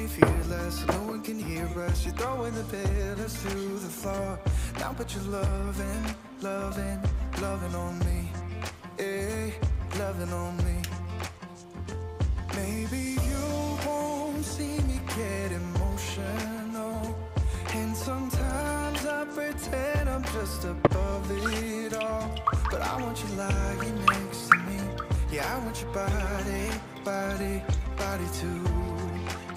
be fearless. No one can hear us. You're throwing the pillars through the floor. Now put your loving, loving, loving on me. Eh, loving on me. Maybe you won't see me get emotional. And sometimes I pretend I'm just above it all. But I want you lying next to me. Yeah, I want your body, body, body too.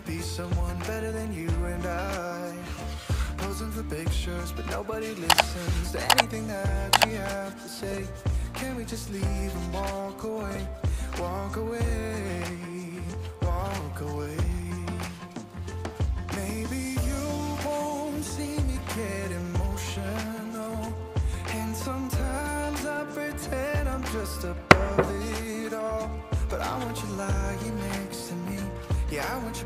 to be someone better than you and I. Posing for pictures, but nobody listens to anything that you have to say. Can we just leave and walk away? Walk away, walk away. Maybe you won't see me get emotional. And sometimes I pretend I'm just above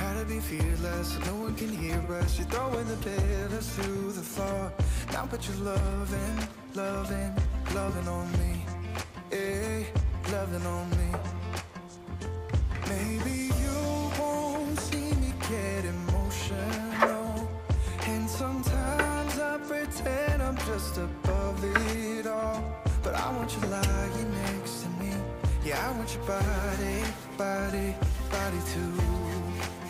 how to be fearless, so no one can hear us. You're throwing the pillars through the floor. Now put your loving, loving, loving on me. Eh, loving on me. Maybe you won't see me get emotional. And sometimes I pretend I'm just above it all. But I want you lying next to me. Yeah, I want your body, body, body too.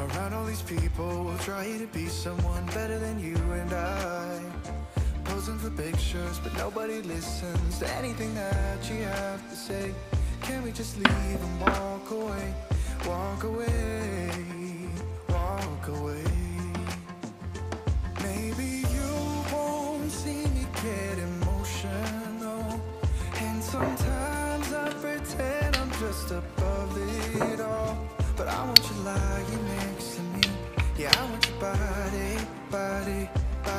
Around all these people, will try to be someone better than you and I. Posing for pictures, but nobody listens to anything that you have to say. Can we just leave and walk away? Walk away, walk away. Maybe you won't see me get emotional. And sometimes I pretend I'm just above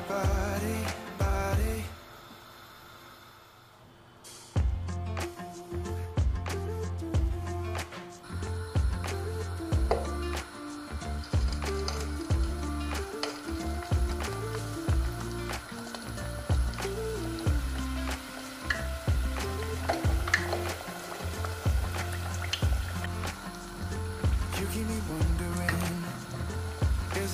Your body.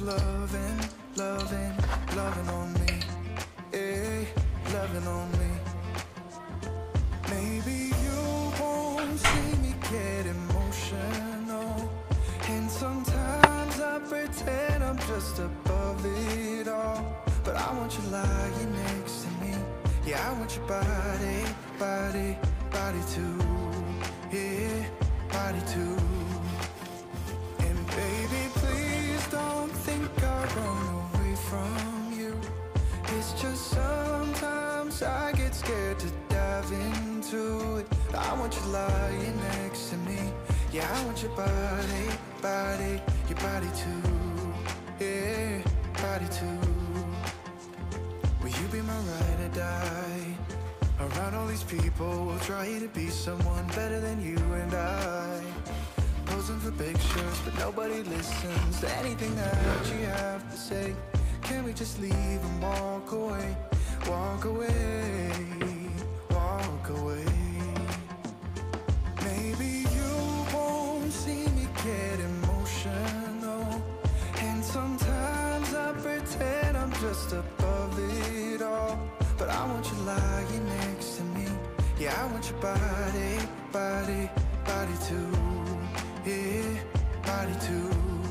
loving, loving, loving on me. Hey, loving on me. Maybe you won't see me get emotional. And sometimes I pretend I'm just above it all. But I want you lying next to me. Yeah, I want your body, body, body too. Yeah, body too. Yeah, I want your body, body, your body too. Yeah, body too. Will you be my ride or die? Around all these people, we'll try to be someone better than you and I. Posing for pictures, but nobody listens to anything that you have to say. Can we just leave and walk away? Walk away, Yeah, I want your body, body, body too. Yeah, body too.